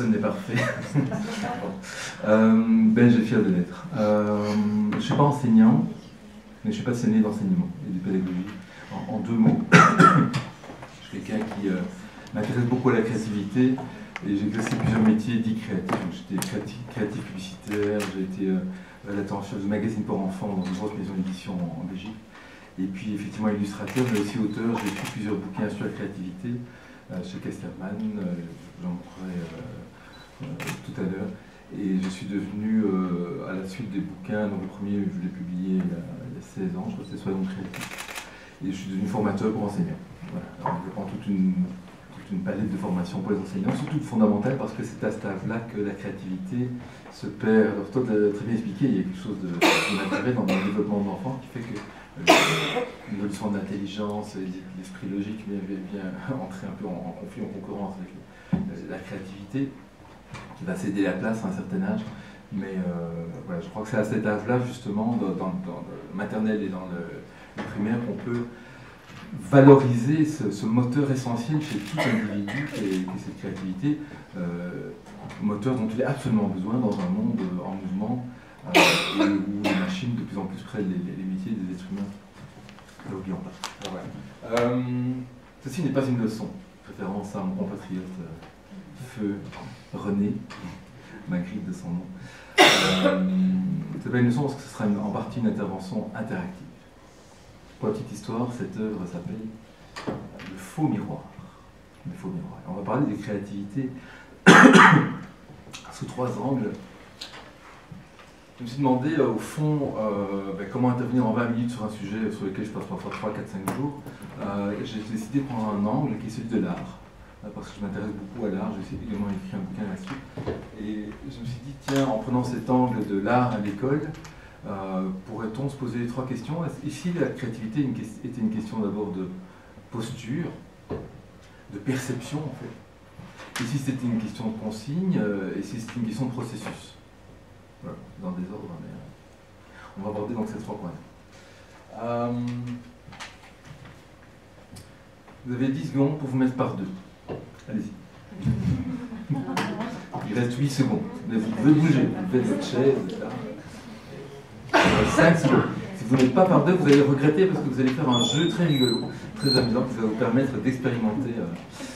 personne n'est parfait. euh, belge et fier de l'être. Euh, je ne suis pas enseignant, mais je suis passionné d'enseignement et de pédagogie. En, deux mots, je suis quelqu'un qui euh, m'intéresse beaucoup à la créativité et j'ai exercé plusieurs métiers dits créatifs. J'étais créatif, créatif, publicitaire, j'ai été rédacteur chef de magazine pour enfants dans une grosse maison d'édition en, Belgique. Et puis effectivement illustrateur, mais aussi auteur. J'ai écrit plusieurs bouquins sur la créativité euh, chez Casterman, j'en montrerai tout à l'heure. Et je suis devenu, à la suite des bouquins, donc le premier je l'ai publié il y, a, 16 ans, je crois que c'était Soyons créatifs. Et je suis devenu formateur pour enseignants. Voilà. je prends toute une palette de formation pour les enseignants, surtout fondamentale parce que c'est à cet âge-là que la créativité se perd. Alors toi, tu l'as très bien expliqué, il y a quelque chose d'intérêt dans le développement de l'enfant qui fait que euh, une notion d'intelligence et l'esprit logique vient, entrer un peu en, conflit, en concurrence avec la, créativité qui va céder la place à un certain âge. Mais euh, je crois que c'est à cet âge-là, justement, dans, le maternel et dans le primaire, qu'on peut valoriser ce, moteur essentiel chez tout individu qui est, cette créativité, euh, moteur dont il a absolument besoin dans un monde en mouvement euh, où les machines de plus en plus prennent les, métiers des êtres humains. Euh, ceci n'est pas une leçon, référence à mon compatriote Feu René, Magritte de son nom. Euh, c'est pas une leçon parce que ce sera en partie une intervention interactive. Petite histoire, cette œuvre s'appelle Le faux miroir. Le faux miroir. On va parler de créativité sous trois angles. Je me suis demandé, euh, au fond, euh, ben, comment intervenir en 20 minutes sur un sujet sur lequel je passe parfois 3, 4, 5 jours. J'ai décidé de prendre un angle qui est celui de l'art, parce que je m'intéresse beaucoup à l'art. J'ai également écrit un bouquin là-dessus. Et je me suis dit, tiens, en prenant cet angle de l'art à l'école, euh, pourrait-on se poser trois questions? Ici, la créativité était une question d'abord de posture, de perception en fait? Ici, c'était une question de consigne, euh, et ici, c'était une question de processus? Voilà, dans des ordres, mais euh, on va aborder donc ces trois points. vous avez 10 secondes pour vous mettre par deux. Allez-y. Il reste 8 secondes. Vous pouvez bouger, vous faites votre chaise, etc. 5 secondes. Si vous n'êtes pas par deux, vous allez regretter parce que vous allez faire un jeu très rigolo, très amusant, qui va vous permettre d'expérimenter. Euh,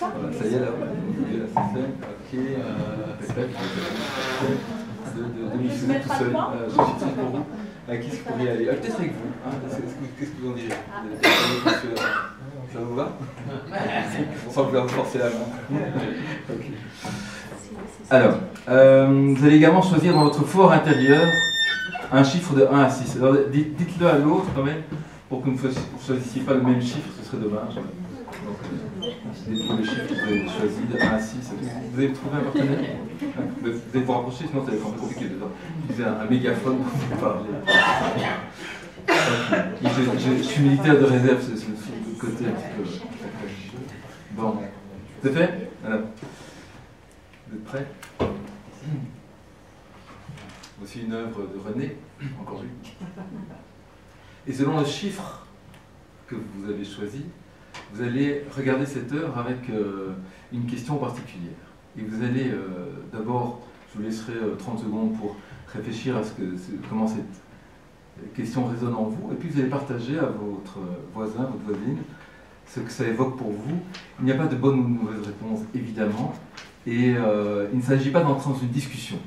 voilà, ça y est, là, vous là, c'est fait. Ok, euh, de, de, de m'y tout seul. Euh, je suis très pour vous. Euh, qui est-ce pourrait y aller? Euh, Peut-être avec vous. Hein, Qu'est-ce que vous en direz? Ça vous va On sent que vous forcer la main. okay. Alors, euh, vous allez également choisir dans votre fort intérieur un chiffre de 1 à 6. Alors dites-le à l'autre quand même, pour que vous ne choisissiez pas le même chiffre, ce serait dommage. Donc, euh, le chiffre que vous avez choisi de 1 à 6. Vous avez trouvé un partenaire? Vous allez vous rapprocher, sinon ça va être un peu compliqué de utiliser un, un mégaphone pour vous parler. Je, suis militaire de réserve, c'est le Bon, c'est fait. Vous êtes prêts Voici une œuvre de René, encore une. Et selon le chiffre que vous avez choisi, vous allez regarder cette œuvre avec euh, une question particulière. Et vous allez euh, d'abord, je vous laisserai 30 euh, secondes pour réfléchir à ce que, comment cette question résonne en vous, et puis vous allez partager à votre voisin, votre voisine, ce que ça évoque pour vous. Il n'y a pas de bonne ou de mauvaise réponse, évidemment, et il ne s'agit pas d'entrer dans une discussion.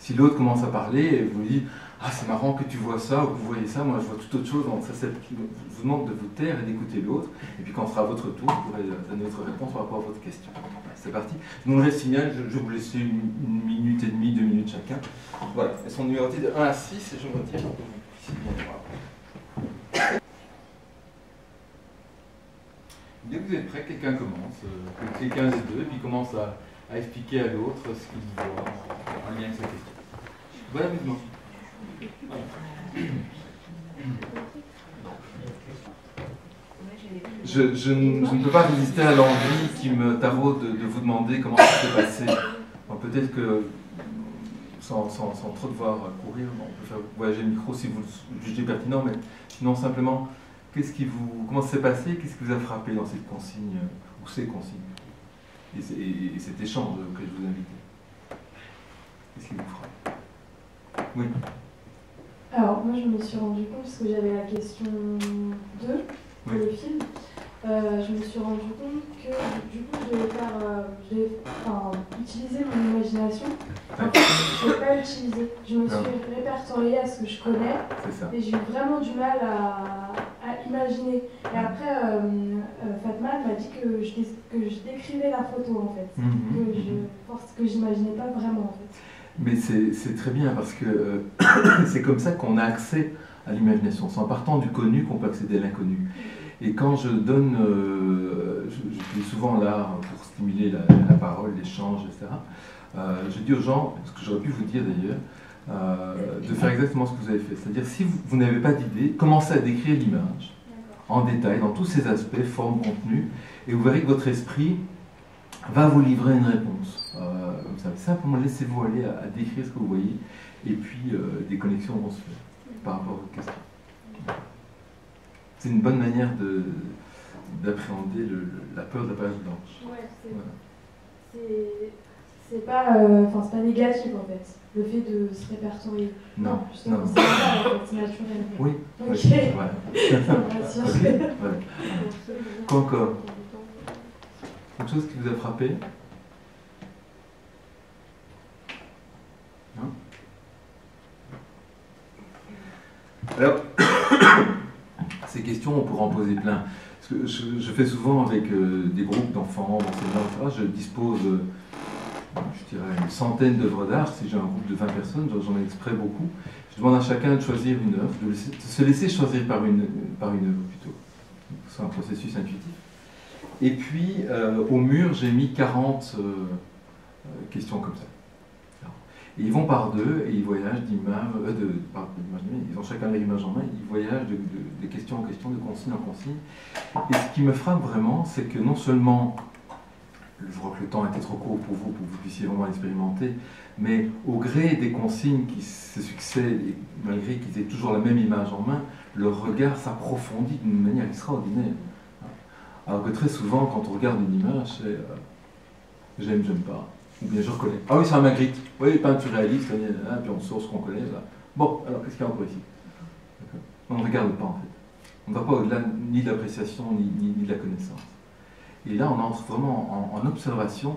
Si l'autre commence à parler et vous dit Ah, c'est marrant que tu vois ça ou que vous voyez ça, moi je vois tout autre chose, donc ça, je vous demande de vous taire et d'écouter l'autre. Et puis quand sera votre tour, vous pourrez donner votre réponse par rapport à votre question. C'est parti. Je vous laisse signal, je, vais vous laisser une, minute et demie, deux minutes chacun. Voilà, elles sont numérotées de 1 à 6 et je me retire Dès que vous êtes prêt, quelqu'un commence, euh, quelqu'un des deux, et puis commence à, expliquer à l'autre ce qu'il voit en lien avec sa question. Voilà mouvement. Je, je, ne peux pas résister à l'envie qui me taraude de, vous demander comment ça s'est passé. Peut-être que, sans, sans, trop devoir courir, on peut faire voyager le micro si vous le jugez pertinent, mais sinon simplement, Qu'est-ce qui vous, comment ça s'est passé? Qu'est-ce qui vous a frappé dans cette consigne ou ces consignes? Et, et, cet échange que je vous invite Qu'est-ce qui vous frappe? Oui. Alors, moi, je me suis rendu compte, parce que j'avais la question 2 pour le film, euh, je me suis rendu compte que du coup, je devais faire, euh, enfin, utiliser mon imagination. En fait, je ne l'ai pas utilisé. Je me suis répertoriée à ce que je connais. Et j'ai eu vraiment du mal à, à imaginer. Et après, euh, euh Fatma m'a dit que je, que je décrivais la photo en fait. Mhm. Que je, que j'imaginais pas vraiment en fait. Mais c'est très bien parce que c'est comme ça qu'on a accès à l'imagination. C'est en partant du connu qu'on peut accéder à l'inconnu. Et quand je donne, euh, je, souvent là pour stimuler la, parole, l'échange, etc., euh, je dis aux gens, ce que j'aurais pu vous dire d'ailleurs, euh, de faire exactement ce que vous avez fait. C'est-à-dire, si vous, vous n'avez pas d'idée, commencez à décrire l'image en détail, dans tous ses aspects, forme, contenu, et vous verrez que votre esprit va vous livrer une réponse. Euh, comme ça. Simplement laissez-vous aller à, décrire ce que vous voyez, et puis des connexions vont se faire par rapport à votre question c'est une bonne manière d'appréhender la peur de la page blanche. Ouais, c'est pas, euh, pas négatif en fait, le fait de se répertorier. Non, justement, c'est pas c'est naturel. Oui, ok. Ouais. Quoi encore? Quelque chose qui vous a frappé? Non? Alors, ces questions, on pourra en poser plein. je, fais souvent avec euh, des groupes d'enfants, je dispose, euh, je dirais, une centaine d'œuvres d'art. Si j'ai un groupe de 20 personnes, j'en ai exprès beaucoup. Je demande à chacun de choisir une œuvre, de, se laisser choisir par une, par une œuvre plutôt. C'est un processus intuitif. Et puis, euh, au mur, j'ai mis 40 questions comme ça ils vont par deux et ils voyagent d'image, euh, de, ils ont chacun l'image en main, ils voyagent de, questions en question, de consigne en consigne. Et ce qui me frappe vraiment, c'est que non seulement, je crois que le temps était trop court pour vous, pour que vous puissiez vraiment l'expérimenter, mais au gré des consignes qui se succèdent, et malgré qu'ils aient toujours la même image en main, leur regard s'approfondit d'une manière extraordinaire. Alors que très souvent, quand on regarde une image, c'est euh, j'aime, j'aime pas je reconnais. Ah oui, c'est un Magritte. Oui, peinture réaliste, puis on sort ce qu'on connaît. Bon, alors qu'est-ce qu'il y a encore ici? On ne regarde pas en fait. On ne va pas au-delà ni de l'appréciation ni, ni, de la connaissance. Et là, on entre vraiment en, observation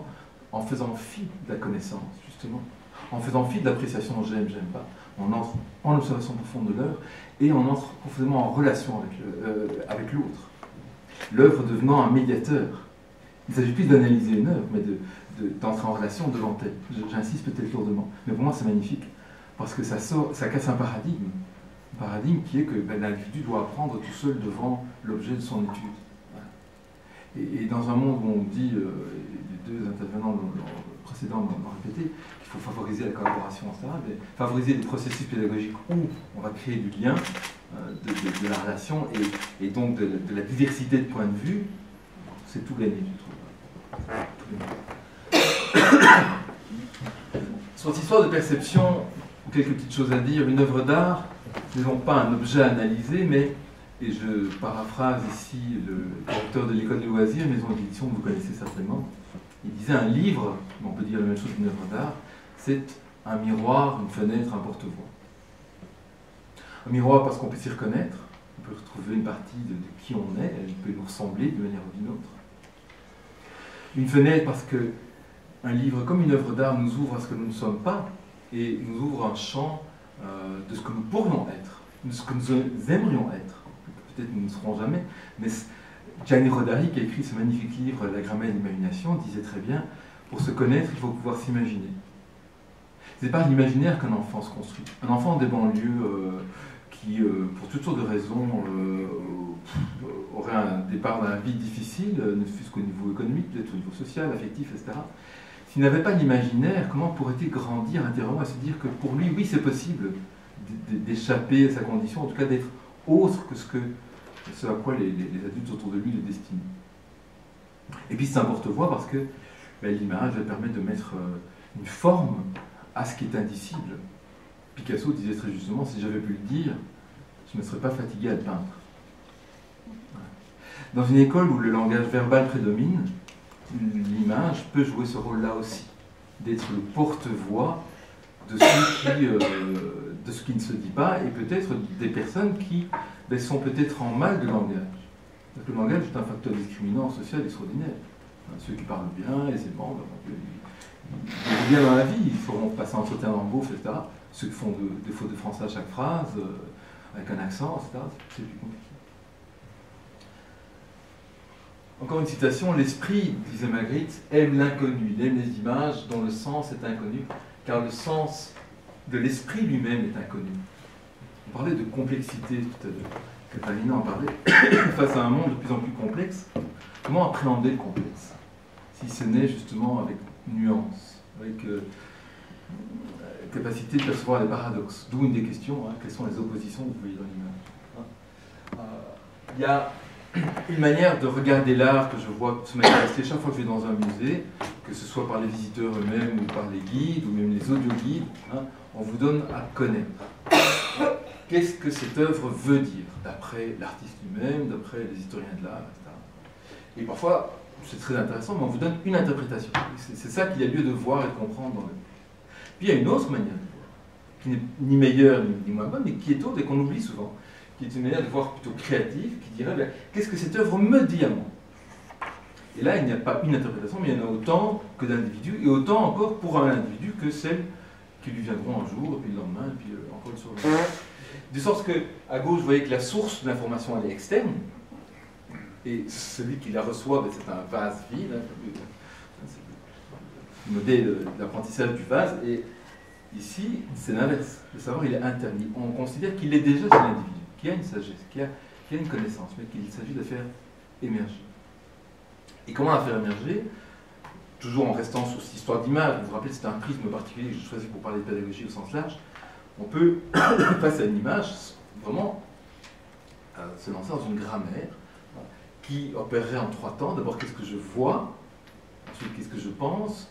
en faisant fi de la connaissance, justement. En faisant fi de l'appréciation j'aime, j'aime pas. On entre en observation profonde de l'œuvre et on entre profondément en relation avec euh, l'autre. L'œuvre devenant un médiateur. Il ne s'agit plus d'analyser une œuvre, mais de, d'entrer en relation devant elle. J'insiste peut-être lourdement, mais pour moi c'est magnifique, parce que ça, sort, ça casse un paradigme. Un paradigme qui est que ben, l'individu doit apprendre tout seul devant l'objet de son étude. Et, dans un monde où on dit, euh, les deux intervenants précédents l'ont répété, qu'il faut favoriser la collaboration, etc., mais favoriser des processus pédagogiques où on va créer du lien, euh, de, la relation et, donc de, la diversité de points de vue, c'est tout gagné, je trouve. Sur cette histoire de perception, quelques petites choses à dire. Une œuvre d'art n'est pas un objet à analyser, mais, et je paraphrase ici le directeur de l'école de loisirs, maison d'édition que vous connaissez certainement, il disait un livre, on peut dire la même chose d'une œuvre d'art, c'est un miroir, une fenêtre, un porte-voix. Un miroir parce qu'on peut s'y reconnaître, on peut retrouver une partie de, de qui on est, elle peut nous ressembler d'une manière ou d'une autre. Une fenêtre parce que un livre comme une œuvre d'art nous ouvre à ce que nous ne sommes pas et nous ouvre un champ euh, de ce que nous pourrions être, de ce que nous aimerions être. Peut-être nous ne serons jamais, mais Gianni Rodari, qui a écrit ce magnifique livre La grammaire de l'imagination, disait très bien pour se connaître, il faut pouvoir s'imaginer. Ce n'est pas l'imaginaire qu'un enfant se construit. Un enfant des banlieues euh, qui, euh, pour toutes sortes de raisons, aurait un départ d'un vie difficile, ne fût-ce qu'au niveau économique, peut-être au niveau social, affectif, etc., s'il n'avait pas l'imaginaire, comment pourrait-il grandir intérieurement à se dire que pour lui, oui, c'est possible d'échapper à sa condition, en tout cas d'être autre que ce, que ce à quoi les, adultes autour de lui le destinent? Et puis c'est un porte-voix parce que ben, l'image permet de mettre euh, une forme à ce qui est indicible. Picasso disait très justement, si j'avais pu le dire, je ne serais pas fatigué à le peindre. Dans une école où le langage verbal prédomine, l'image peut jouer ce rôle-là aussi, d'être le porte-voix de, euh, de ce qui ne se dit pas et peut-être des personnes qui ben, sont peut-être en mal de langage. Parce que le langage est un facteur discriminant social extraordinaire. Ceux qui parlent bien, aisément, ben, ils bien dans la vie, ils feront passer un entretien d'embauche, etc. Ceux qui font des fautes de français à chaque phrase, euh, avec un accent, etc., c'est plus compliqué. Encore une citation, l'esprit, disait Magritte, aime l'inconnu, il aime les images dont le sens est inconnu, car le sens de l'esprit lui-même est inconnu. On parlait de complexité tout à l'heure. Catalina en parlait. Face à un monde de plus en plus complexe, comment appréhender le complexe? Si ce n'est justement avec nuance, avec euh, capacité de percevoir les paradoxes. D'où une des questions, hein, quelles sont les oppositions que vous voyez dans l'image? Hein? euh, Il y a une manière de regarder l'art que je vois se manifester chaque fois que je vais dans un musée, que ce soit par les visiteurs eux-mêmes ou par les guides ou même les audio-guides, hein, on vous donne à connaître. Qu'est-ce que cette œuvre veut dire, d'après l'artiste lui-même, d'après les historiens de l'art, etc. Et parfois, c'est très intéressant, mais on vous donne une interprétation. C'est ça qu'il y a lieu de voir et de comprendre dans le Puis il y a une autre manière de voir, qui n'est ni meilleure ni moins bonne, mais qui est autre et qu'on oublie souvent qui est une manière de voir plutôt créative, qui dirait ben, qu'est-ce que cette œuvre me dit à moi? Et là, il n'y a pas une interprétation, mais il y en a autant que d'individus, et autant encore pour un individu que celles qui lui viendront un jour, et puis le lendemain, et puis euh, encore une soirée. De sorte que, à gauche, vous voyez que la source de l'information, elle est externe, et celui qui la reçoit, ben, c'est un vase vide, hein, le modèle d'apprentissage du vase, et ici, c'est l'inverse. Le savoir, il est interne. On considère qu'il est déjà chez l'individu qui a une sagesse, qui a, une connaissance, mais qu'il s'agit de faire émerger. Et comment la faire émerger? Toujours en restant sur cette histoire d'image, vous vous rappelez, c'est un prisme particulier que j'ai choisi pour parler de pédagogie au sens large. On peut, face à une image, vraiment euh, se lancer dans une grammaire qui opérerait en trois temps. D'abord, qu'est-ce que je vois? Ensuite, qu'est-ce que je pense?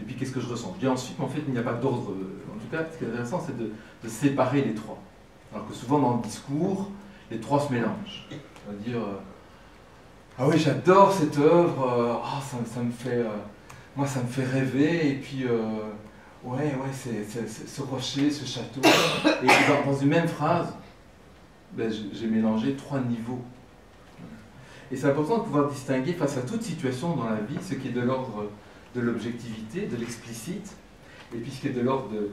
Et puis, qu'est-ce que je ressens? Je dis ensuite, mais en fait, il n'y a pas d'ordre. En tout cas, ce qui est intéressant, c'est de séparer les trois. Alors que souvent dans le discours, les trois se mélangent. On va dire euh, Ah oui, j'adore cette œuvre, euh, ah, ça, me fait. Euh, moi, ça me fait rêver, et puis. ouais, ouais, c'est, ce rocher, ce château. Et dans, une même phrase, ben, j'ai mélangé trois niveaux. Et c'est important de pouvoir distinguer face à toute situation dans la vie ce qui est de l'ordre de l'objectivité, de l'explicite, et puis ce qui est de l'ordre de,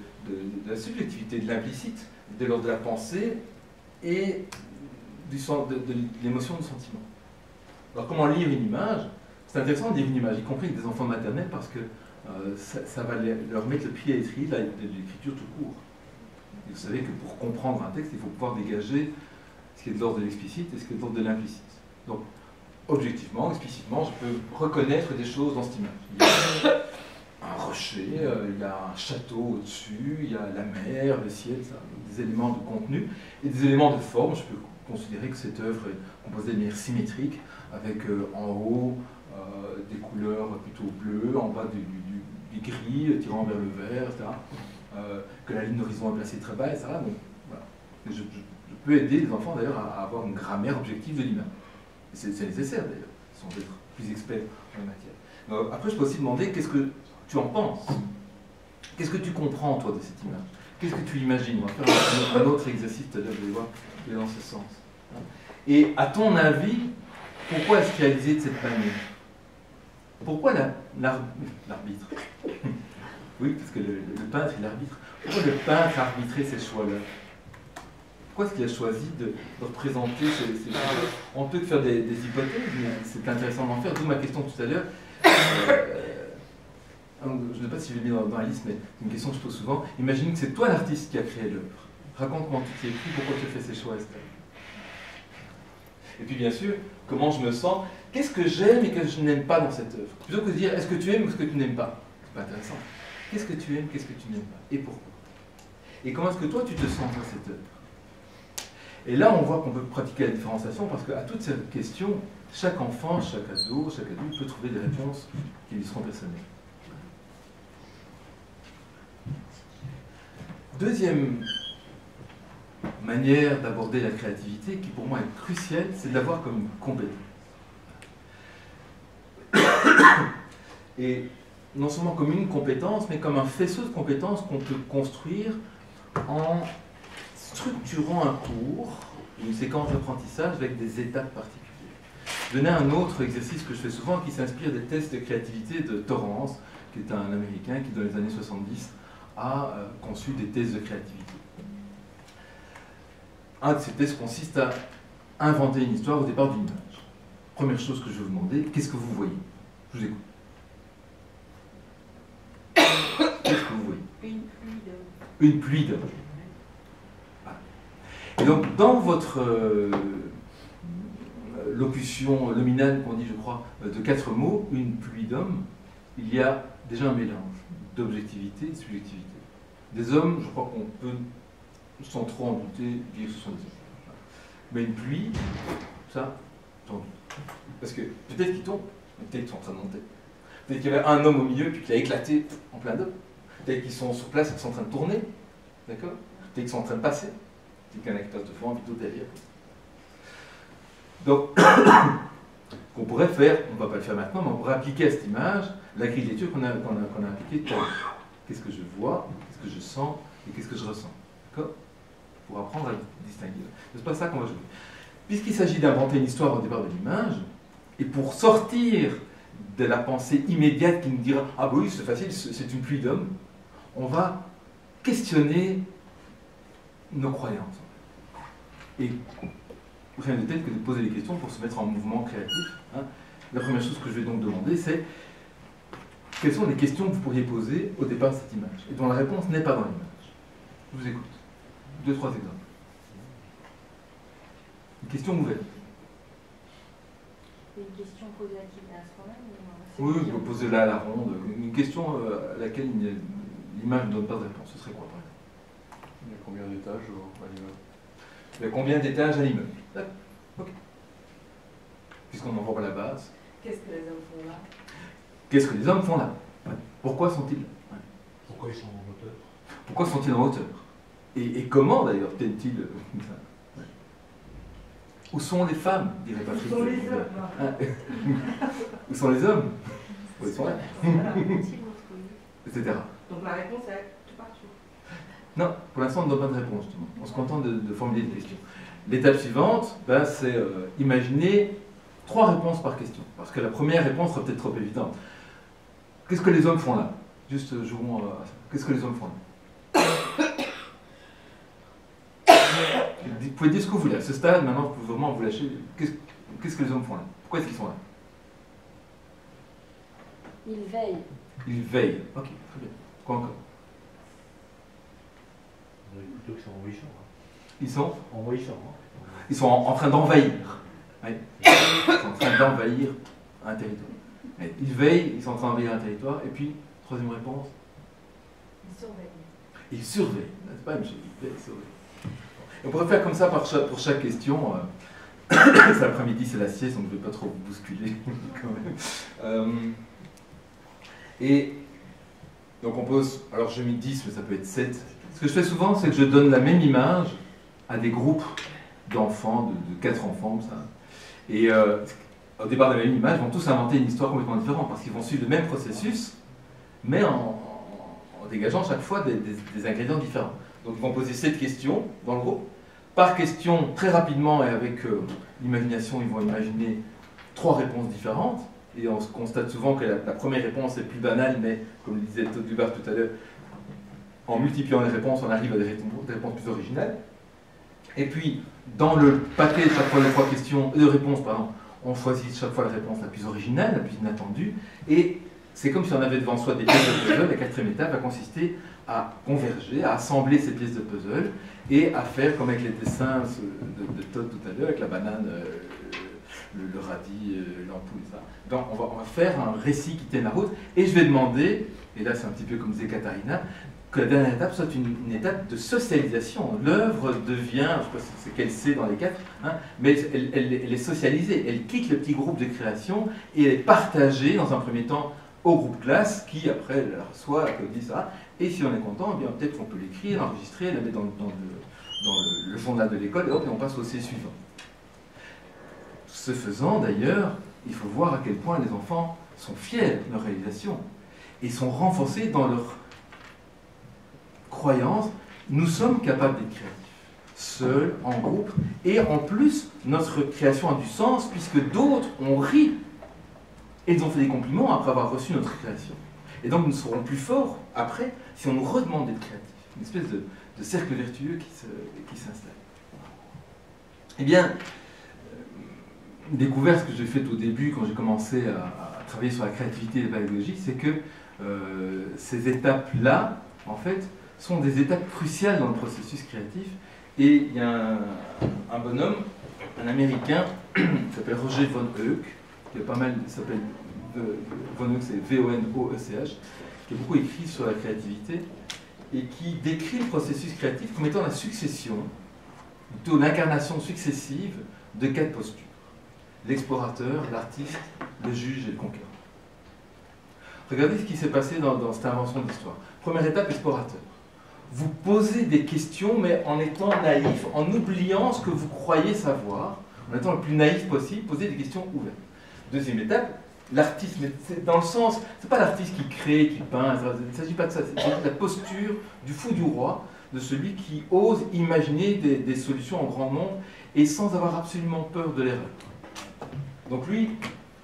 la subjectivité, de l'implicite de l'ordre de la pensée et de l'émotion, du sentiment. Alors comment lire une image? C'est intéressant de lire une image, y compris avec des enfants maternels, parce que euh, ça, va leur mettre le pied à l'étrier de l'écriture tout court. vous savez que pour comprendre un texte, il faut pouvoir dégager ce qui est de l'ordre de l'explicite et ce qui est de l'ordre de l'implicite. Donc, objectivement, explicitement, je peux reconnaître des choses dans cette image un rocher, euh, il y a un château au-dessus, il y a la mer, le ciel, des éléments de contenu et des éléments de forme. Je peux considérer que cette œuvre est composée de manière symétrique, avec euh, en haut euh, des couleurs plutôt bleues, en bas du, gris tirant vers le vert, etc. que la ligne d'horizon est placée très bas, etc. Donc, je, peux aider les enfants d'ailleurs à, avoir une grammaire objective de l'image. C'est nécessaire d'ailleurs, sans être plus experts en la matière. après, je peux aussi demander qu'est-ce que tu en penses Qu'est-ce que tu comprends, toi, de cette image? Qu'est-ce que tu imagines? On va faire un autre exercice tout à l'heure, je vais voir, dans ce sens. Et à ton avis, pourquoi est-ce réalisé de cette manière Pourquoi l'arbitre? Oui, parce que le, peintre est l'arbitre. Pourquoi le peintre a arbitré ces choix-là? Pourquoi est-ce qu'il a choisi de, représenter ces, choix On peut faire des, hypothèses, mais c'est intéressant d'en faire. D'où ma question tout à l'heure. Euh, je ne sais pas si je l'ai mis dans, la liste, mais c'est une question que je pose souvent. Imagine que c'est toi l'artiste qui a créé l'œuvre. Raconte comment tu t'y écrit, pourquoi tu as fait ces choix, Estelle? Et puis bien sûr, comment je me sens, qu'est-ce que j'aime et que je n'aime pas dans cette œuvre? Plutôt que de dire est-ce que tu aimes ou est-ce que tu n'aimes pas? C'est pas intéressant. Qu'est-ce que tu aimes, qu'est-ce que tu n'aimes pas? Et pourquoi? Et comment est-ce que toi tu te sens dans cette œuvre? Et là, on voit qu'on peut pratiquer la différenciation parce qu'à toutes ces questions, chaque enfant, chaque ado, chaque adulte peut trouver des réponses qui lui seront personnelles. Deuxième manière d'aborder la créativité qui pour moi est cruciale, c'est de l'avoir comme compétence. Et non seulement comme une compétence, mais comme un faisceau de compétences qu'on peut construire en structurant un cours, une séquence d'apprentissage avec des étapes particulières. Je donner un autre exercice que je fais souvent qui s'inspire des tests de créativité de Torrance, qui est un Américain qui, dans les années 70, a euh, conçu des tests de créativité. Un de ces tests consiste à inventer une histoire au départ d'une image. Première chose que je vais vous demander, qu'est-ce que vous voyez? Je vous écoute. Qu'est-ce que vous voyez? Une pluie d'hommes. Une pluie d'hommes. Et donc, dans votre euh, locution nominale qu'on dit, je crois, de quatre mots, une pluie d'hommes, il y a déjà un mélange d'objectivité et de subjectivité. Des hommes, je crois qu'on peut, sans trop en douter, dire ce sont des hommes. Mais une pluie, ça, doute. Parce que peut-être qu'ils tombent, mais peut-être qu'ils sont en train de monter. Peut-être qu'il y avait un homme au milieu, puis qu'il a éclaté en plein d'hommes. Peut-être qu'ils sont sur place et qu'ils sont en train de tourner. D'accord? Peut-être qu'ils sont en train de passer. Peut-être qu'un acteur de fond plutôt derrière. Donc, qu'on pourrait faire, on ne va pas le faire maintenant, mais on pourrait appliquer à cette image la grille de lecture qu'on a, qu'on a, qu'on a appliquée. Qu'est-ce que je vois, qu'est-ce que je sens et qu'est-ce que je ressens. D'accord? Pour apprendre à distinguer. C'est pas ça qu'on va jouer. Puisqu'il s'agit d'inventer une histoire au départ de l'image, et pour sortir de la pensée immédiate qui nous dira Ah bah oui, c'est facile, c'est une pluie d'hommes, on va questionner nos croyances. Et rien de tel que de poser des questions pour se mettre en mouvement créatif. Hein. La première chose que je vais donc demander, c'est quelles sont les questions que vous pourriez poser au départ de cette image, et dont la réponse n'est pas dans l'image? Je vous écoute. Deux, trois exemples. Une question ouverte. Une question posée à soi-même Oui, vous posez là à la ronde. Une question euh, à laquelle l'image ne donne pas de réponse. Ce serait quoi, par exemple? Il y a combien d'étages à l'immeuble? Il y a combien d'étages à l'immeuble? Ok. Puisqu'on n'en voit pas la base. Qu'est-ce que les hommes font là? Qu'est-ce que les hommes font là Pourquoi sont-ils là Pourquoi ils sont en hauteur Pourquoi sont-ils en hauteur et, et, comment d'ailleurs tiennent-ils comme ça Où sont les femmes dirait Patrick. Où sont les hommes Où sont les hommes Où ils sont là Etc. Donc la réponse est tout partout. Non, pour l'instant on ne donne pas de réponse. Justement. On se contente de, de formuler des questions. L'étape suivante, ben, c'est euh, imaginer trois réponses par question. Parce que la première réponse sera peut-être trop évidente. Qu'est-ce que les hommes font là? Juste euh, jouons à ça. Qu'est-ce que les hommes font là? Vous pouvez dire ce que vous voulez. À ce stade, maintenant, vous pouvez vraiment vous lâcher. Qu'est-ce que les hommes font là? Pourquoi est-ce qu'ils sont là? Ils veillent. Ils veillent. Ok, très bien. Quoi encore? Plutôt qu'ils sont envahissants. Ils sont? Envahissants. Hein. Ils sont en, en train d'envahir. Oui. Ils sont en train d'envahir un territoire. Ils veillent, ils sont en train d'envahir un territoire. Et puis, troisième réponse Ils surveillent. Ils surveillent. C'est pas même chose. Ils veillent, ils surveillent. On pourrait faire comme ça chaque, pour chaque question. Cet après-midi, c'est la sieste, donc je ne vais pas trop vous bousculer quand même. Euh, et donc on pose, alors j'ai mis 10, mais ça peut être 7. Ce que je fais souvent, c'est que je donne la même image à des groupes d'enfants, de, de 4 enfants, ça. Et euh, au départ de la même image, vont tous inventer une histoire complètement différente, parce qu'ils vont suivre le même processus, mais en, dégageant chaque fois des, ingrédients différents. Donc ils vont poser 7 questions dans le groupe. Par question, très rapidement et avec euh, l'imagination, ils vont imaginer trois réponses différentes. Et on constate souvent que la, première réponse est plus banale, mais comme le disait Todd tout à l'heure, en multipliant les réponses, on arrive à des réponses, plus originales. Et puis, dans le paquet de chaque fois les trois questions, de réponses, pardon, on choisit chaque fois la réponse la plus originale, la plus inattendue. Et c'est comme si on avait devant soi des pièces de puzzle. La quatrième étape va consister à converger, à assembler ces pièces de puzzle et à faire comme avec les dessins de, Todd tout à l'heure, avec la banane, euh, le, le, radis, euh, l'ampoule, ça. Donc on va, on va, faire un récit qui tienne la route et je vais demander, et là c'est un petit peu comme disait Katharina, que la dernière étape soit une, étape de socialisation. L'œuvre devient, je crois que c'est qu'elle sait dans les quatre, hein, mais elle, est socialisée, elle quitte le petit groupe de création et elle est partagée dans un premier temps au groupe classe qui après la reçoit, applaudit ça. Et si on est content, eh bien peut-être qu'on peut l'écrire, l'enregistrer, la mettre dans, dans, le, dans le, le journal de l'école, et hop, et on passe au C suivant. Ce faisant, d'ailleurs, il faut voir à quel point les enfants sont fiers de leur réalisation et sont renforcés dans leur croyance. Nous sommes capables d'être créatifs, seuls, en groupe, et en plus, notre création a du sens puisque d'autres ont ri et nous ont fait des compliments après avoir reçu notre création. Et donc nous serons plus forts après si on nous redemande d'être créatifs. Une espèce de, cercle vertueux qui s'installe. Eh bien, euh, une découverte que j'ai faite au début quand j'ai commencé à, à travailler sur la créativité et la pédagogie, c'est que euh, ces étapes-là, en fait, sont des étapes cruciales dans le processus créatif. Et il y a un, bonhomme, un Américain, qui s'appelle Roger Von Euck, qui a pas mal, s'appelle euh, Von c'est V-O-N-O-E-C-H, qui a beaucoup écrit sur la créativité et qui décrit le processus créatif comme étant la succession, plutôt l'incarnation successive de quatre postures. L'explorateur, l'artiste, le juge et le conquérant. Regardez ce qui s'est passé dans, dans cette invention de l'histoire. Première étape, explorateur. Vous posez des questions, mais en étant naïf, en oubliant ce que vous croyez savoir, en étant le plus naïf possible, posez des questions ouvertes. Deuxième étape, l'artiste, mais c'est dans le sens, c'est pas l'artiste qui crée, qui peint, il ne s'agit pas de ça, c'est la posture du fou du roi, de celui qui ose imaginer des, solutions en grand nombre et sans avoir absolument peur de l'erreur. Donc lui,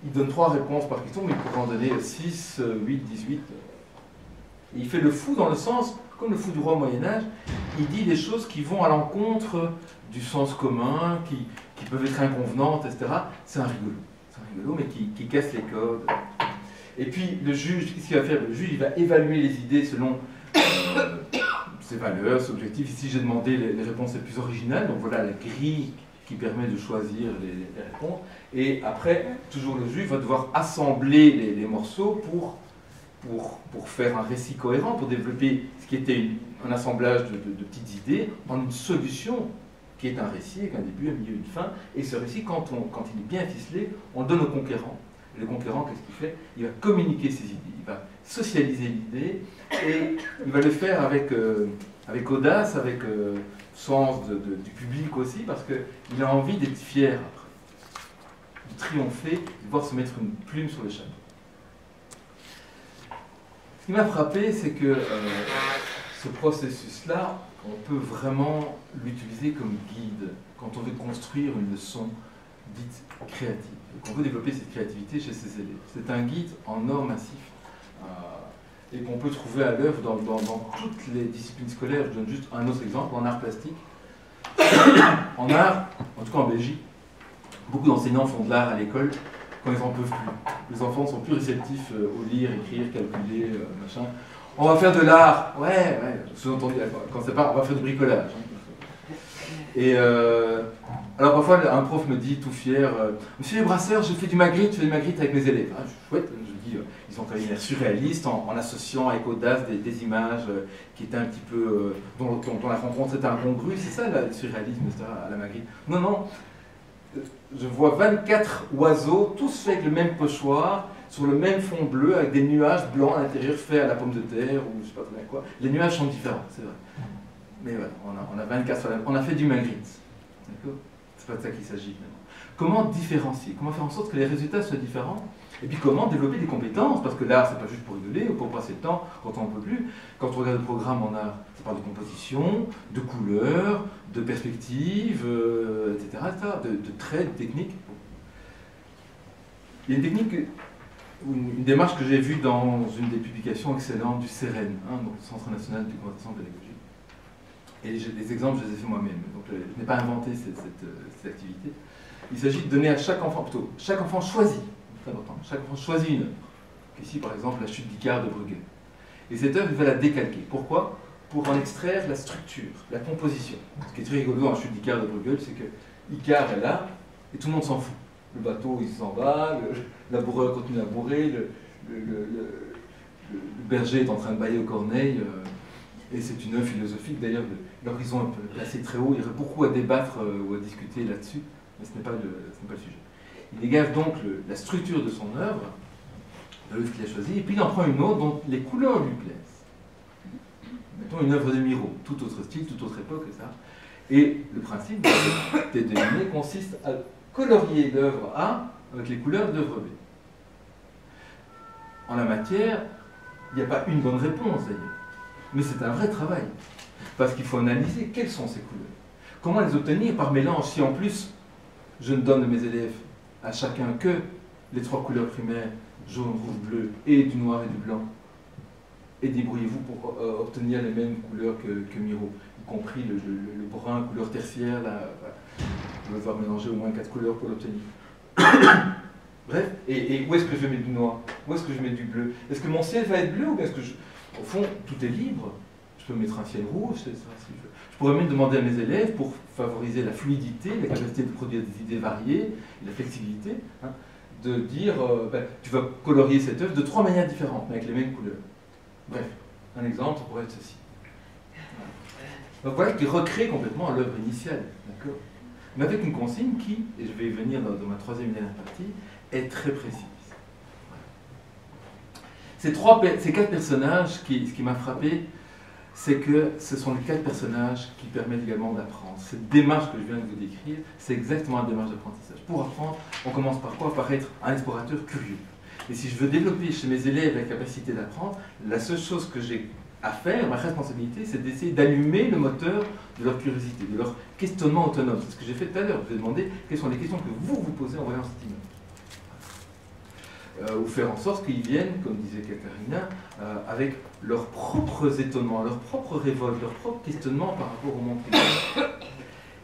il donne trois réponses par question, mais il pourrait en donner 6, 8, 18. Et il fait le fou dans le sens, comme le fou du roi au Moyen-Âge, il dit des choses qui vont à l'encontre du sens commun, qui, peuvent être inconvenantes, etc. C'est un rigolo. C'est un rigolo, mais qui, casse les codes. Et puis le juge, qu'est-ce qu'il va faire? Le juge, il va évaluer les idées selon euh, ses valeurs, ses objectifs. Ici, j'ai demandé les, réponses les plus originales. Donc voilà la grille qui permet de choisir les, réponses. Et après, toujours le juge va devoir assembler les morceaux pour, pour, faire un récit cohérent, pour développer ce qui était un assemblage de, petites idées en une solution qui est un récit avec un début, un milieu, une fin. Et ce récit, quand, il est bien ficelé, on le donne au conquérant. Le conquérant, qu'est-ce qu'il fait? Il va communiquer ses idées, il va socialiser l'idée et il va le faire avec, euh, audace, avec euh, sens du public aussi, parce qu'il a envie d'être fier après, de triompher, de pouvoir se mettre une plume sur le chapeau. Ce qui m'a frappé, c'est que euh, ce processus-là, on peut vraiment l'utiliser comme guide quand on veut construire une leçon dite créative, qu'on veut développer cette créativité chez ses élèves. C'est un guide en or massif euh, et qu'on peut trouver à l'œuvre dans toutes les disciplines scolaires. Je donne juste un autre exemple, en art plastique. en art, en tout cas en Belgique, beaucoup d'enseignants font de l'art à l'école quand ils n'en peuvent plus. Les enfants sont plus réceptifs euh, au lire, écrire, calculer, euh, machin. On va faire de l'art. Ouais, ouais, sous-entendu, quand c'est pas, on va faire du bricolage. hein. Et euh, alors parfois, un prof me dit tout fier, Monsieur les brasseurs, je fais du Magritte, je fais du Magritte avec mes élèves. Ah, chouette, je dis, ils ont travaillé surréaliste en, en associant avec audace des, images qui étaient un petit peu, dont, la rencontre était incongrue. C'est ça le surréalisme, à la Magritte. Non, non, je vois 24 oiseaux, tous faits avec le même pochoir, sur le même fond bleu, avec des nuages blancs à l'intérieur faits à la pomme de terre, ou je sais pas très bien quoi. Les nuages sont différents, c'est vrai. Mais voilà, on a, on a 24 sur la- On a fait du Magritte. D'accord? C'est pas de ça qu'il s'agit finalement. Comment différencier? Comment faire en sorte que les résultats soient différents? Et puis comment développer des compétences Parce que l'art, c'est pas juste pour rigoler ou pour passer le temps quand on ne peut plus. Quand on regarde le programme en art, ça parle de composition, de couleurs, de perspective, euh, etc., etc., de, traits, de techniques. Il y a une technique, une, démarche que j'ai vue dans une des publications excellentes du CEREN, hein, donc le Centre national de conversation pédagogique. Et des exemples, je les ai fait moi-même. Donc je n'ai pas inventé cette, euh, cette activité. Il s'agit de donner à chaque enfant, plutôt, chaque enfant choisit, très important, chaque enfant choisit une œuvre. Ici, par exemple, la chute d'Icare de Bruegel. Et cette œuvre, il va la décalquer. Pourquoi? Pour en extraire la structure, la composition. Ce qui est très rigolo dans la chute d'Icare de Bruegel, c'est que Icare est là et tout le monde s'en fout. Le bateau, il s'en va, le laboureur continue à bourrer, le, berger est en train de bailler aux corneilles. euh, et c'est une œuvre philosophique, d'ailleurs, l'horizon est placé très haut. Il y aurait beaucoup à débattre euh, ou à discuter là-dessus, mais ce n'est pas le sujet. Il dégage donc la structure de son œuvre, de l'œuvre qu'il a choisie, et puis il en prend une autre dont les couleurs lui plaisent. Mettons une œuvre de Miro, tout autre style, toute autre époque, et ça. Et le principe de déterminer consiste à colorier l'œuvre A avec les couleurs de l'œuvre B. En la matière, il n'y a pas une bonne réponse d'ailleurs, mais c'est un vrai travail, parce qu'il faut analyser quelles sont ces couleurs. Comment les obtenir par mélange si en plus je ne donne à mes élèves à chacun que les trois couleurs primaires, jaune, rouge, bleu, et du noir et du blanc Et débrouillez-vous pour euh, obtenir les mêmes couleurs que, Miro, y compris le, brun, couleur tertiaire, là, on va devoir mélanger au moins quatre couleurs pour l'obtenir. Bref, et, où est-ce que je mets du noir? Où est-ce que je mets du bleu? Est-ce que mon ciel va être bleu ou est-ce que. Au fond, tout est libre? Je peux mettre un ciel rouge, je pourrais même demander à mes élèves, pour favoriser la fluidité, la capacité de produire des idées variées, la flexibilité, hein, de dire, euh, ben, tu vas colorier cette œuvre de trois manières différentes, mais avec les mêmes couleurs. Bref, un exemple pourrait être ceci. Donc voilà qui recrée complètement l'œuvre initiale, d'accord? Mais avec une consigne qui, et je vais y venir dans, ma troisième et dernière partie, est très précise. Ces, trois, ces quatre personnages, qui, ce qui m'a frappé, c'est que ce sont les quatre personnages qui permettent également d'apprendre. Cette démarche que je viens de vous décrire, c'est exactement la démarche d'apprentissage. Pour apprendre, on commence par quoi? Par être un explorateur curieux. Et si je veux développer chez mes élèves la capacité d'apprendre, la seule chose que j'ai à faire, ma responsabilité, c'est d'essayer d'allumer le moteur de leur curiosité, de leur questionnement autonome. C'est ce que j'ai fait tout à l'heure. Je vous ai demandé quelles sont les questions que vous vous posez en voyant cette image. Euh, ou faire en sorte qu'ils viennent, comme disait Katharina, euh, avec leurs propres étonnements, leurs propres révoltes, leurs propres questionnements par rapport au monde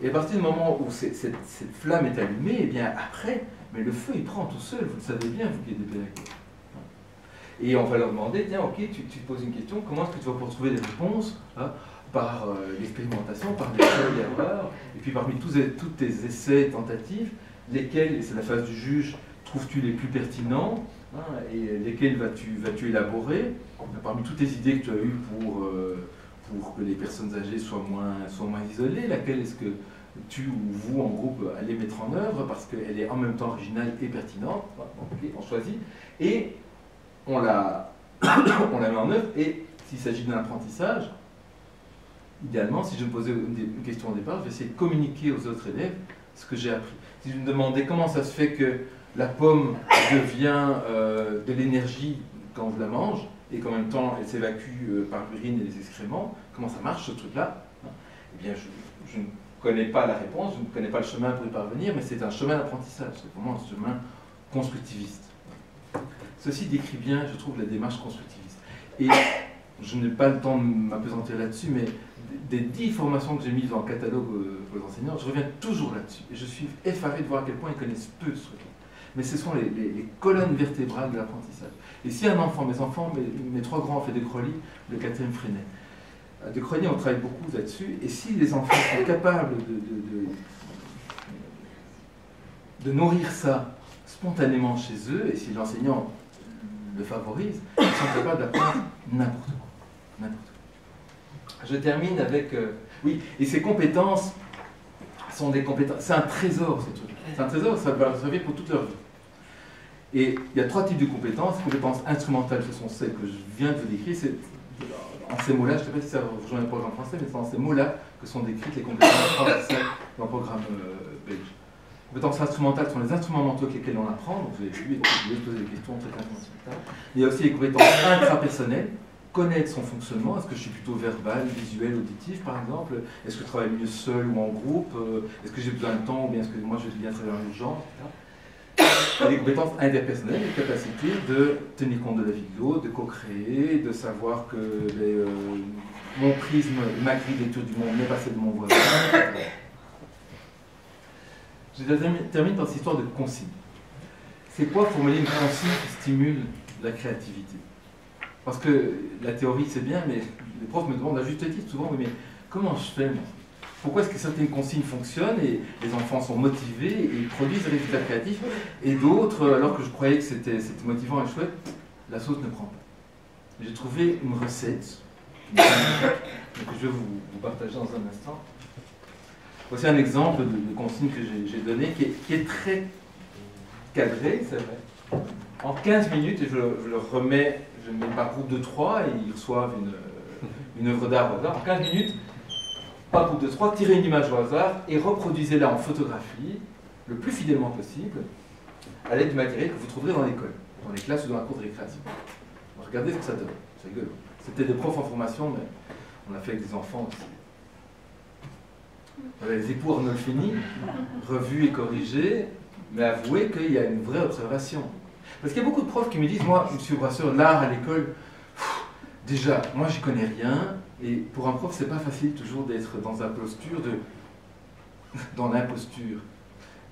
Et à partir du moment où cette, flamme est allumée, et eh bien après, mais le feu il prend tout seul, vous le savez bien, vous qui êtes des pédagogues. Et on va leur demander, tiens, ok, tu, te poses une question, comment est-ce que tu vas pouvoir trouver des réponses hein, par euh, l'expérimentation, par les erreurs, et puis parmi tous, tous tes essais, tentatives, lesquels, et c'est la phase du juge, trouves-tu les plus pertinents hein, et lesquels vas-tu vas élaborer Parmi toutes les idées que tu as eues pour, euh, pour que les personnes âgées soient moins, soient moins isolées, laquelle est-ce que tu ou vous en groupe allez mettre en œuvre parce qu'elle est en même temps originale et pertinente On choisit et on la, on la met en œuvre et s'il s'agit d'un apprentissage, idéalement, si je me posais une question au départ, je vais essayer de communiquer aux autres élèves ce que j'ai appris. Si je me demandais comment ça se fait que la pomme devient euh, de l'énergie quand on la mange, et qu'en même temps elle s'évacue euh, par l'urine et les excréments, comment ça marche ce truc-là hein? Eh bien, je, ne connais pas la réponse, je ne connais pas le chemin pour y parvenir, mais c'est un chemin d'apprentissage, c'est vraiment un chemin constructiviste. Ceci décrit bien, je trouve, la démarche constructiviste. Et je n'ai pas le temps de m'apesantir là-dessus, mais des dix formations que j'ai mises en catalogue euh, pour les enseignants, je reviens toujours là-dessus. Et je suis effaré de voir à quel point ils connaissent peu ce truc mais ce sont les, colonnes vertébrales de l'apprentissage. Et si un enfant, mes enfants, mes, trois grands ont fait des Crowley, le quatrième freinait. Euh, de Crowley, on travaille beaucoup là-dessus, et si les enfants sont capables de, nourrir ça spontanément chez eux, et si l'enseignant le favorise, ils sont capables d'apprendre n'importe quoi. Je termine avec... Euh, oui, et ces compétences sont des compétences... C'est un trésor, ces trucs. C'est un trésor, ça va leur servir pour toute leur vie. Et il y a trois types de compétences. Les compétences instrumentales, ce sont celles que je viens de vous décrire. C'est, en ces mots-là, je ne sais pas si ça rejoint le programme français, mais c'est en ces mots-là que sont décrites les compétences françaises dans le programme euh, belge. Les compétences instrumentales sont les instruments mentaux avec lesquels on apprend, donc vous avez vu, vous pouvez poser des questions très clairement Il y a aussi les compétences intrapersonnelles, connaître son fonctionnement, est-ce que je suis plutôt verbal, visuel, auditif par exemple? Est-ce que je travaille mieux seul ou en groupe? Euh, Est-ce que j'ai besoin de temps ou bien est-ce que moi je vais bien travailler en urgence des compétences interpersonnelles, les capacités de tenir compte de la vie de l'autre, de co-créer, de savoir que euh, mon prisme, ma grille d'étude du monde n'est pas celle de mon voisin. Je termine par cette histoire de consigne. C'est quoi formuler une consigne qui stimule la créativité? Parce que la théorie c'est bien, mais les profs me demandent à juste titre souvent, mais comment je fais pourquoi est-ce que certaines consignes fonctionnent et les enfants sont motivés et produisent des résultats créatifs et d'autres, alors que je croyais que c'était motivant et chouette, la sauce ne prend pas. J'ai trouvé une recette que je vais vous, partager dans un instant. Voici un exemple de, consigne que j'ai donné qui est, très cadré, c'est vrai. En 15 minutes, et je, le remets, je mets par groupe de 3 et ils reçoivent une œuvre d'art. En 15 minutes, par groupe de trois, tirez une image au hasard et reproduisez-la en photographie le plus fidèlement possible à l'aide du matériel que vous trouverez dans l'école, dans les classes ou dans la cour de récréation. Regardez ce que ça donne. C'est rigolo. C'était des profs en formation, mais on a fait avec des enfants aussi. les époux Arnolfini, revus et corrigés, mais avouez qu'il y a une vraie observation. Parce qu'il y a beaucoup de profs qui me disent, moi, monsieur Brasseur, l'art à l'école, déjà, moi, j'y connais rien, et pour un prof, c'est pas facile toujours d'être dans la posture de, dans l'imposture,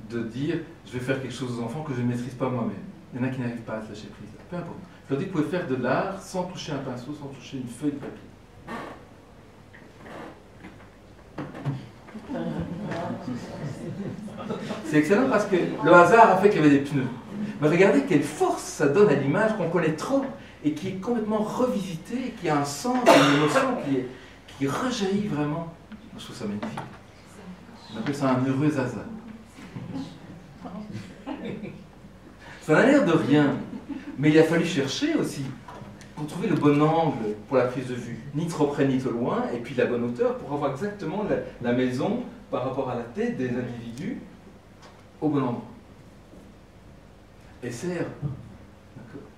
de dire, je vais faire quelque chose aux enfants que je ne maîtrise pas moi-même. Il y en a qui n'arrivent pas à se lâcher prise. Peu importe. Je leur dis vous pouvez faire de l'art sans toucher un pinceau, sans toucher une feuille de papier. C'est excellent parce que le hasard a fait qu'il y avait des pneus. Mais regardez quelle force ça donne à l'image qu'on connaît trop et qui est complètement revisitée, qui a un sens, une émotion qui, rejaillit vraiment. Je trouve ça magnifique. On appelle ça un heureux hasard. Ça n'a l'air de rien, mais il a fallu chercher aussi pour trouver le bon angle pour la prise de vue, ni trop près ni trop loin, et puis la bonne hauteur pour avoir exactement la, maison par rapport à la tête des individus au bon endroit. Et serre. D'accord.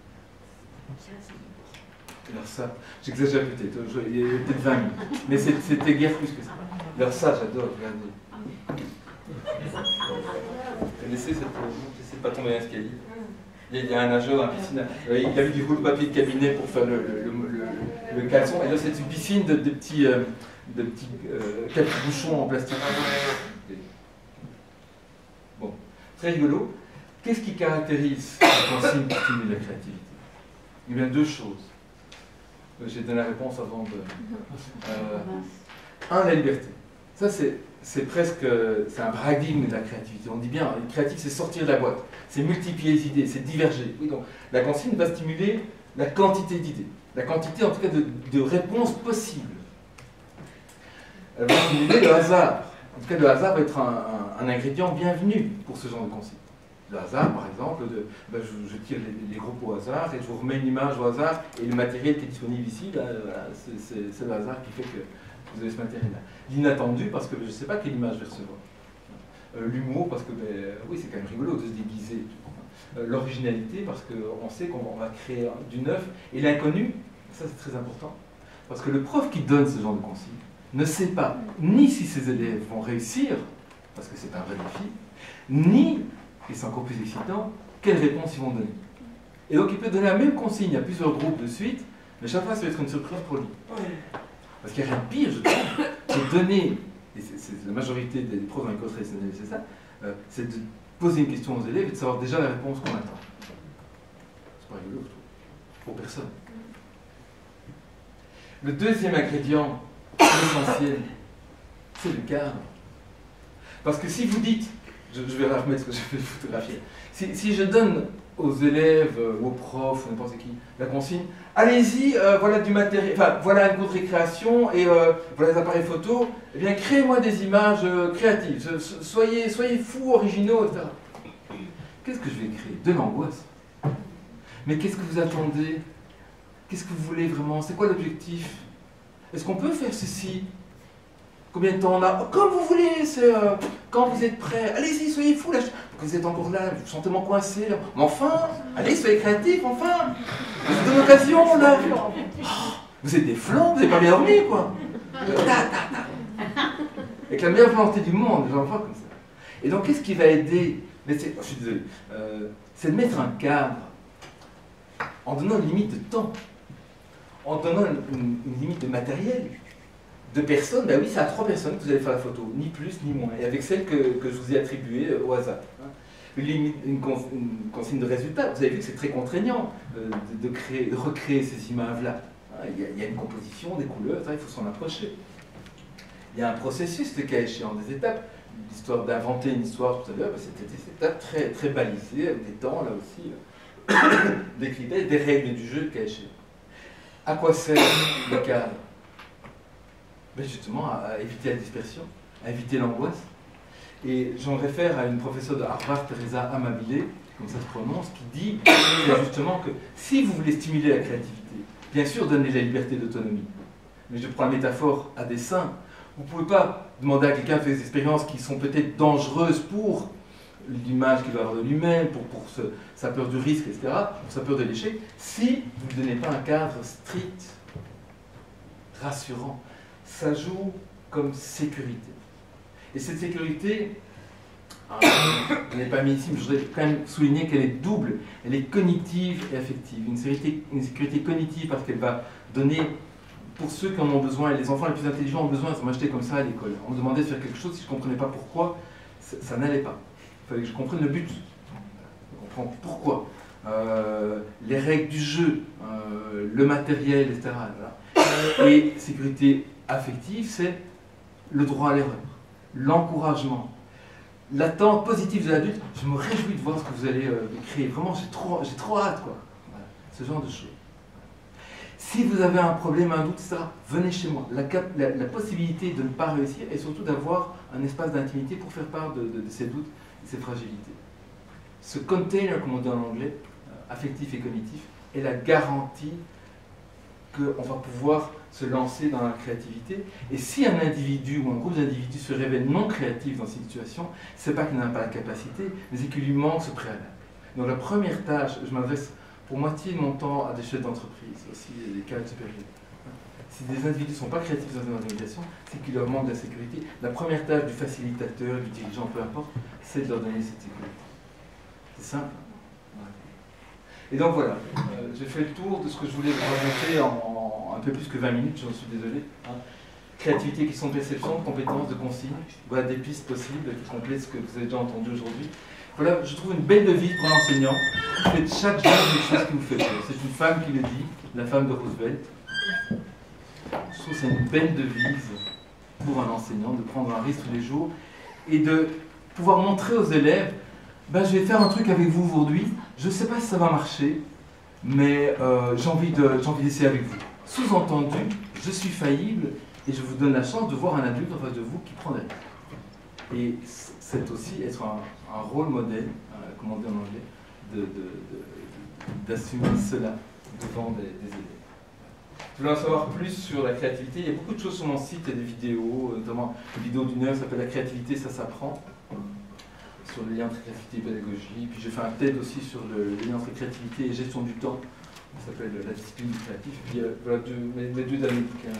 Alors ça, j'exagère peut-être, il y a peut-être 20 minutes, mais c'était guère plus que ça. Alors ça, j'adore, regardez. Vous connaissez cette... Je pas tomber dans l'escalier. Il y a un nageur dans la piscine, euh, il a eu du rouleau papier de cabinet pour faire le, le, le, caleçon, et là c'est une piscine de, petits, euh, de petits euh, bouchons en plastique. Bon, très rigolo. Qu'est-ce qui caractérise la consigne qui stimule la créativité? Il y a deux choses. J'ai donné la réponse avant de. un, la liberté. Ça, c'est presque c'est un paradigme de la créativité. On dit bien, le créatif, c'est sortir de la boîte, c'est multiplier les idées, c'est diverger. Oui, donc, la consigne va stimuler la quantité d'idées, la quantité en tout cas de, réponses possibles. Elle va stimuler le hasard. En tout cas, le hasard va être un, ingrédient bienvenu pour ce genre de consigne. Le hasard, par exemple, ben, je, tire les, groupes au hasard et je vous remets une image au hasard et le matériel qui est disponible ici, c'est le hasard qui fait que vous avez ce matériel-là. L'inattendu, parce que je ne sais pas quelle image je vais recevoir. Euh, l'humour, parce que ben, oui, c'est quand même rigolo de se déguiser. Euh, l'originalité, parce qu'on sait qu'on va créer du neuf. Et l'inconnu, ça c'est très important. Parce que le prof qui donne ce genre de consigne ne sait pas ni si ses élèves vont réussir, parce que c'est un vrai défi, ni, et c'est encore plus excitant, quelle réponse ils vont donner. Et donc il peut donner la même consigne à plusieurs groupes de suite, mais chaque fois ça va être une surprise pour lui. Parce qu'il n'y a rien de pire, je trouve, que donner, et c'est la majorité des profs dans l'école traditionnelle, c'est ça, euh, c'est de poser une question aux élèves et de savoir déjà la réponse qu'on attend. C'est pas rigolo, je trouve. Pour personne. Le deuxième ingrédient essentiel, c'est le cadre. Parce que si vous dites, je, vais remettre ce que je vais photographier, si, je donne aux élèves, euh, aux profs, ou n'importe qui, la consigne, allez-y, euh, voilà du matériel, voilà une de récréation et euh, voilà des appareils photo, eh bien créez-moi des images créatives, soyez, soyez fous, originaux, etc. Qu'est-ce que je vais créer? De l'angoisse. Mais qu'est-ce que vous attendez? Qu'est-ce que vous voulez vraiment? C'est quoi l'objectif? Est-ce qu'on peut faire ceci? Combien de temps on a Comme vous voulez, c'est quand vous êtes prêts. Allez-y, soyez fous là vous êtes encore là, vous sentez moins coincé. Mais enfin, allez, soyez créatifs, enfin. Vous êtes occasion, là. vous êtes des flancs, vous n'avez pas bien dormi, quoi. Avec la meilleure volonté du monde, j'en vois comme ça. Et donc, qu'est-ce qui va aider oh, Je suis désolé. Euh, c'est de mettre un cadre en donnant une limite de temps, en donnant une limite de matériel de personnes, ben oui, c'est à trois personnes que vous allez faire la photo, ni plus ni moins, et avec celle que, je vous ai attribuée euh, au hasard. Hein. Une, consigne de résultat, vous avez vu que c'est très contraignant euh, de, créer, de recréer ces images-là. Hein. Il, y a une composition, des couleurs, il faut s'en approcher. Il y a un processus, le cas échéant, des étapes. L'histoire d'inventer une histoire tout à l'heure, ben, c'était des étapes très, très balisées, avec des temps là aussi, euh, des critères, des règles du jeu, le cas échéant. À quoi sert le cadre ben, justement à, éviter la dispersion, à éviter l'angoisse. Et j'en réfère à une professeure de Harvard, Teresa Amabile, comme ça se prononce, qui dit justement que si vous voulez stimuler la créativité, bien sûr donnez la liberté d'autonomie. Mais je prends la métaphore à dessein Vous ne pouvez pas demander à quelqu'un de faire des expériences qui sont peut-être dangereuses pour l'image qu'il va avoir de lui-même, pour, sa peur du risque, etc., pour sa peur de l'échec, si vous ne donnez pas un cadre strict, rassurant. Ça joue comme sécurité. Et cette sécurité, ah, je ne l'ai pas mis ici, mais je voudrais quand même souligner qu'elle est double. Elle est cognitive et affective. Une sécurité, cognitive parce qu'elle va donner, pour ceux qui en ont besoin, et les enfants les plus intelligents ont besoin, ils sont achetés comme ça à l'école. On me demandait de faire quelque chose, si je ne comprenais pas pourquoi, ça, n'allait pas. Il fallait que je comprenne le but. Pourquoi. Euh, les règles du jeu, euh, le matériel, etc. Et sécurité affective, c'est le droit à l'erreur, l'encouragement, l'attente positive de l'adulte. Je me réjouis de voir ce que vous allez euh, créer. Vraiment, j'ai trop, j'ai trop hâte, quoi. ce genre de choses. Si vous avez un problème, un doute, ça, venez chez moi. La, possibilité de ne pas réussir et surtout d'avoir un espace d'intimité pour faire part de, de, ces doutes et ces fragilités. Ce container, comme on dit en anglais, euh, affectif et cognitif, est la garantie qu'on va pouvoir se lancer dans la créativité. Et si un individu ou un groupe d'individus se révèle non créatif dans cette situation, c'est pas qu'il n'a pas la capacité, mais c'est qu'il lui manque ce préalable. Donc la première tâche, je m'adresse pour moitié de mon temps à des chefs d'entreprise, aussi des cadres supérieurs. Si des individus ne sont pas créatifs dans une organisation, c'est qu'il leur manque de la sécurité. La première tâche du facilitateur, du dirigeant, peu importe, c'est de leur donner cette sécurité. C'est simple. Et donc voilà, euh, j'ai fait le tour de ce que je voulais vous raconter en, un peu plus que 20 minutes, j'en suis désolé. Hein. Créativité, question de perception, compétences, de consignes, voilà des pistes possibles qui complètent ce que vous avez déjà entendu aujourd'hui. Voilà, je trouve une belle devise pour un enseignant. Faites chaque jour quelque chose qui vous fait peur. C'est une femme qui le dit, la femme de Roosevelt. Je trouve que c'est une belle devise pour un enseignant de prendre un risque tous les jours et de pouvoir montrer aux élèves ben, je vais faire un truc avec vous aujourd'hui. Je ne sais pas si ça va marcher, mais euh, j'ai envie d'essayer avec vous. Sous-entendu, je suis faillible et je vous donne la chance de voir un adulte en face de vous qui prend des risques. Et c'est aussi être un, rôle modèle, euh, comment dire en anglais, d'assumer cela devant des, élèves. Je voulais en savoir plus sur la créativité. Il y a beaucoup de choses sur mon site, il y a des vidéos, notamment une vidéo d'une heure qui s'appelle La créativité, ça s'apprend sur le lien entre créativité et pédagogie. Puis j'ai fait un TED aussi sur le, lien entre créativité et gestion du temps. Ça s'appelle La discipline du créatif. Puis euh, voilà deux, mes, deux bouquins.